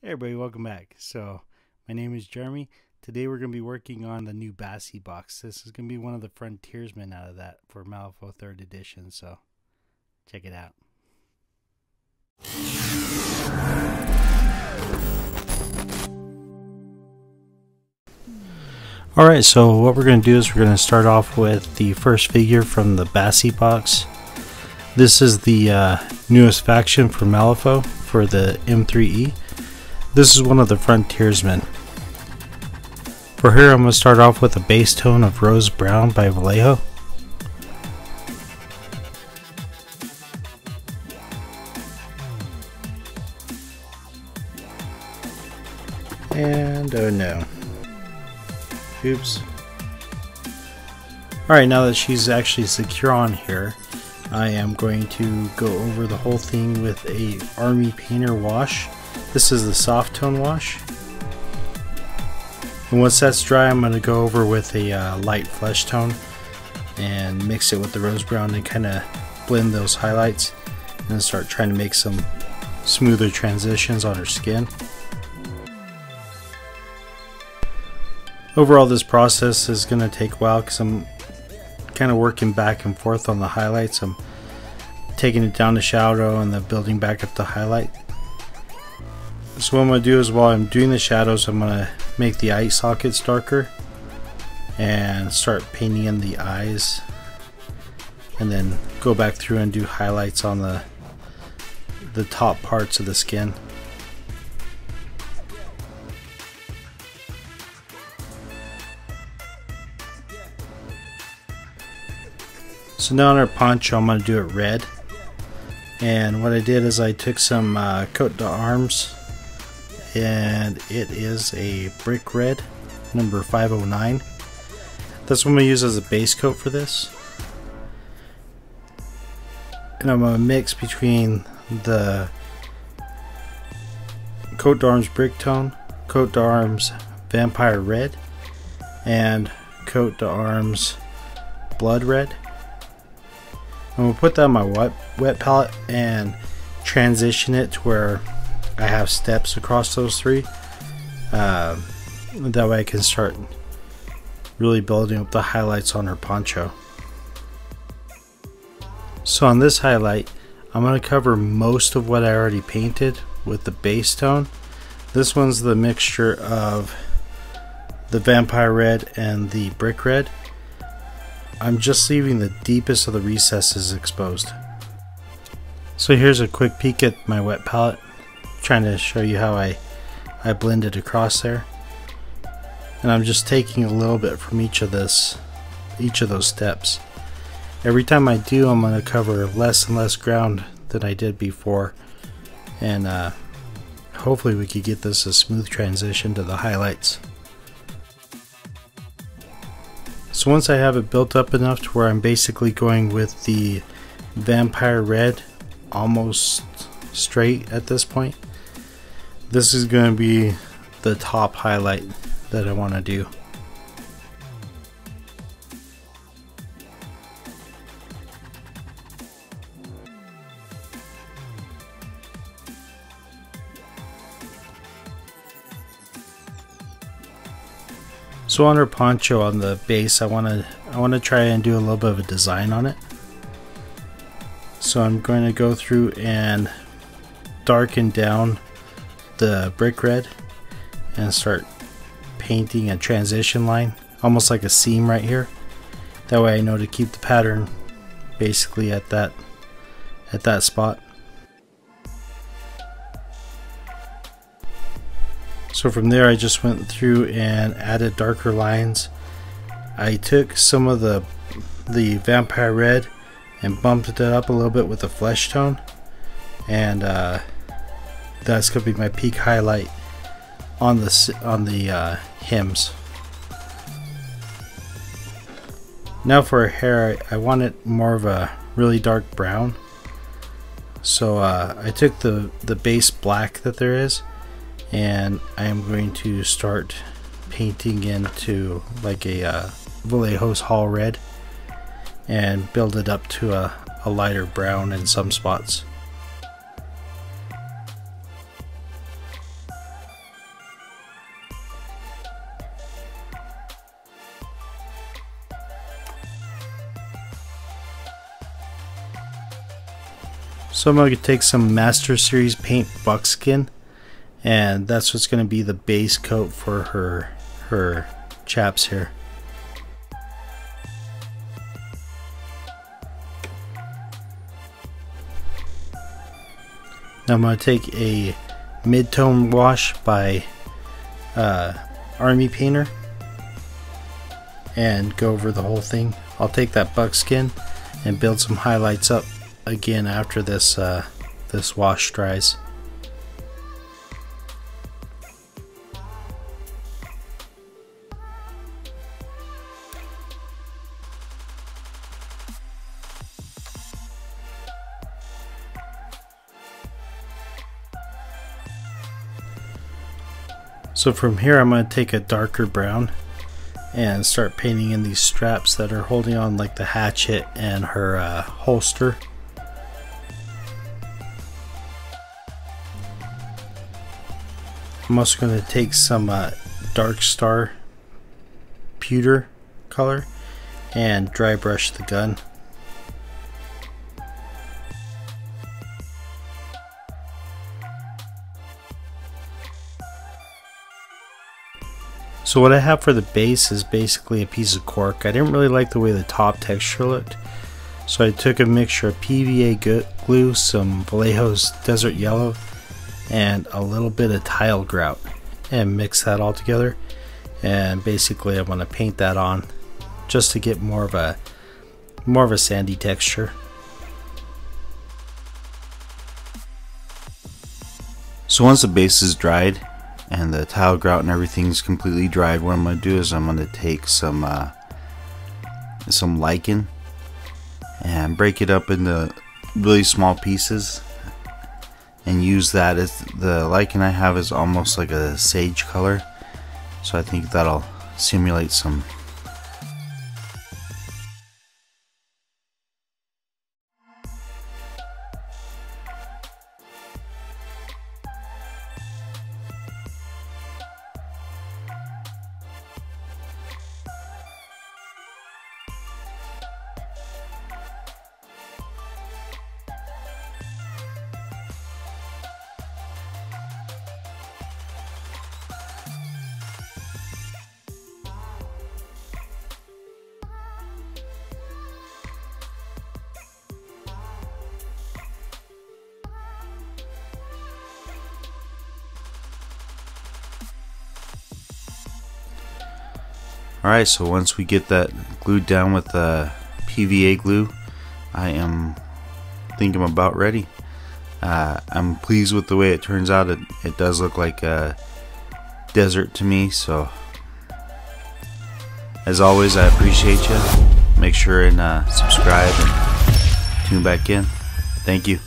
Hey everybody, welcome back. So, my name is Jeremy. Today we're going to be working on the new Basse box. This is going to be one of the frontiersmen out of that for Malifaux 3rd edition, so check it out. Alright, so what we're going to do is we're going to start off with the first figure from the Basse box. This is the uh, newest faction for Malifaux for the M3E. This is one of the frontiersmen. For her, I'm going to start off with a base tone of Rose Brown by Vallejo. And oh no. Oops. Alright, now that she's actually secure on here, I am going to go over the whole thing with a Army Painter wash. This is the soft tone wash. And once that's dry, I'm going to go over with a uh, light flesh tone and mix it with the rose brown and kind of blend those highlights and start trying to make some smoother transitions on her skin. Overall, this process is going to take a while because I'm kind of working back and forth on the highlights. I'm taking it down to shadow and then building back up the highlight. So what I'm going to do is while I'm doing the shadows, I'm going to make the eye sockets darker and start painting in the eyes and then go back through and do highlights on the the top parts of the skin. So now on our poncho I'm going to do it red and what I did is I took some uh, coat d'arms and it is a brick red number 509 that's what I'm going to use as a base coat for this. And I'm going to mix between the coat d'arms brick tone coat d'arms vampire red and coat d'arms blood red. I'm going to put that on my wet, wet palette and transition it to where I have steps across those three. Uh, that way I can start really building up the highlights on her poncho. So on this highlight, I'm going to cover most of what I already painted with the base tone. This one's the mixture of the vampire red and the brick red. I'm just leaving the deepest of the recesses exposed. So here's a quick peek at my wet palette, trying to show you how I, I blended across there. And I'm just taking a little bit from each of this, each of those steps. Every time I do, I'm going to cover less and less ground than I did before. And uh, hopefully we could get this a smooth transition to the highlights. So once I have it built up enough to where I'm basically going with the Vampire Red almost straight at this point, this is going to be the top highlight that I want to do. So on her poncho on the base, I want to I want to try and do a little bit of a design on it. So I'm going to go through and darken down the brick red and start painting a transition line, almost like a seam right here. That way I know to keep the pattern basically at that at that spot. So from there I just went through and added darker lines. I took some of the the vampire red and bumped it up a little bit with the flesh tone and uh, that's gonna be my peak highlight on the on the uh, hems. Now for her hair, I, I want it more of a really dark brown. So uh, I took the the base black that there is and I am going to start painting into like a uh, Vallejo's Hull red and build it up to a, a lighter brown in some spots. So I'm going to take some Master Series paint buckskin and that's what's going to be the base coat for her her chaps here. Now I'm going to take a mid-tone wash by uh, Army Painter and go over the whole thing. I'll take that buckskin and build some highlights up again after this uh, this wash dries. So from here I'm going to take a darker brown and start painting in these straps that are holding on like the hatchet and her uh, holster. I'm also going to take some uh, dark star pewter color and dry brush the gun. So what I have for the base is basically a piece of cork. I didn't really like the way the top texture looked. So I took a mixture of PVA glue, some Vallejo's Desert Yellow, and a little bit of tile grout and mix that all together. And basically I want to paint that on just to get more of a more of a sandy texture. So once the base is dried, and the tile grout and everything's completely dried what I'm going to do is I'm going to take some uh, some lichen and break it up into really small pieces and use that as the lichen I have is almost like a sage color. So I think that'll simulate some Alright, so once we get that glued down with the PVA glue, I am think I'm about ready. Uh, I'm pleased with the way it turns out. It, it does look like a desert to me, so as always, I appreciate you. Make sure and uh, subscribe and tune back in. Thank you.